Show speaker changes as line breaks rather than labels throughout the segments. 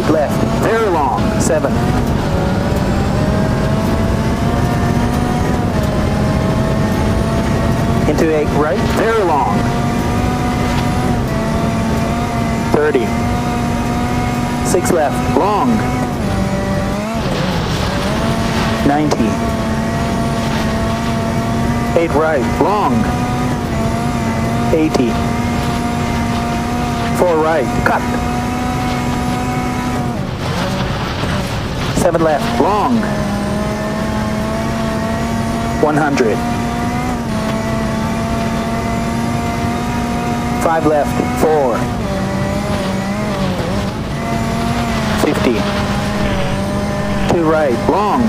Eight left. Very long. Seven. Into eight right. Very long. 30. Six left. Long. 90. Eight right. Long. 80. Four right. Cut. Seven left. Long. 100. Five left. Four. 50. Two right. Long.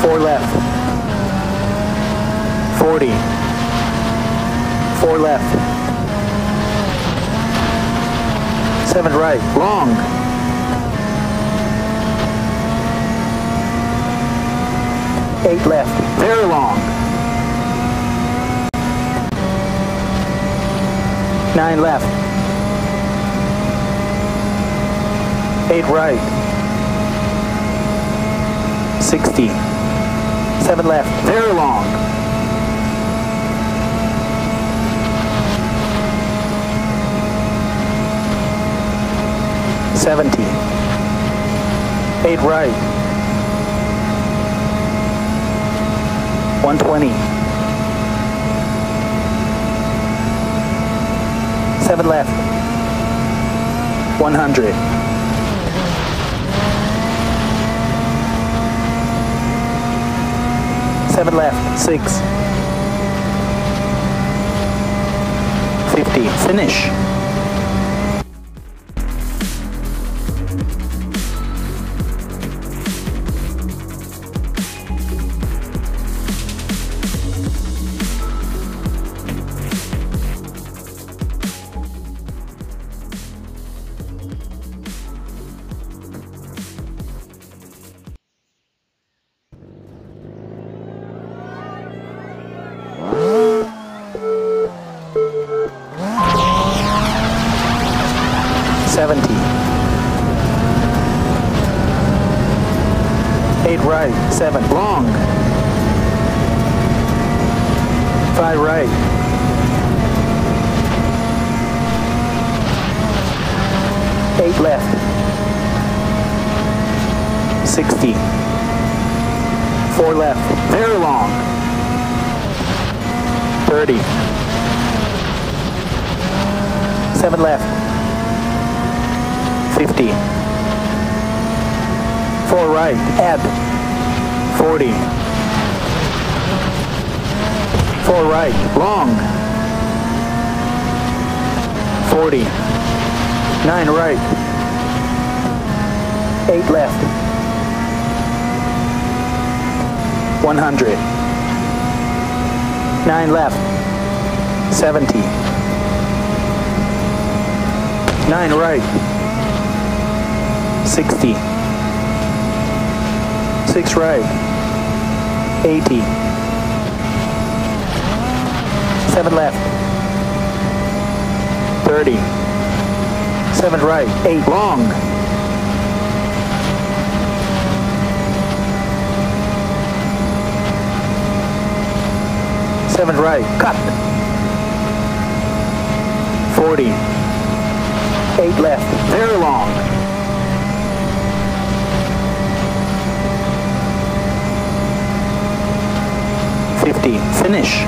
Four left. 40. Four left. Seven right. Long. Eight left. Very long. Nine left. Eight right. 60. Seven left. Very long. Seventy. Eight right. One twenty. Seven left. One hundred. Seven left. Six. Fifty. Finish. Seventy. Eight right. Seven. Long. Five right. Eight left. Sixty. Four left. Very long. Thirty. Seven left. 50. Four right, add. 40. Four right, long. 40. Nine right. Eight left. 100. Nine left. 70. Nine right. 60. 6 right. 80. 7 left. 30. 7 right. 8 long. 7 right. Cut. 40. 8 left. Very long. finish.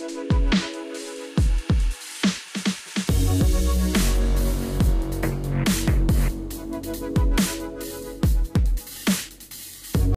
Thank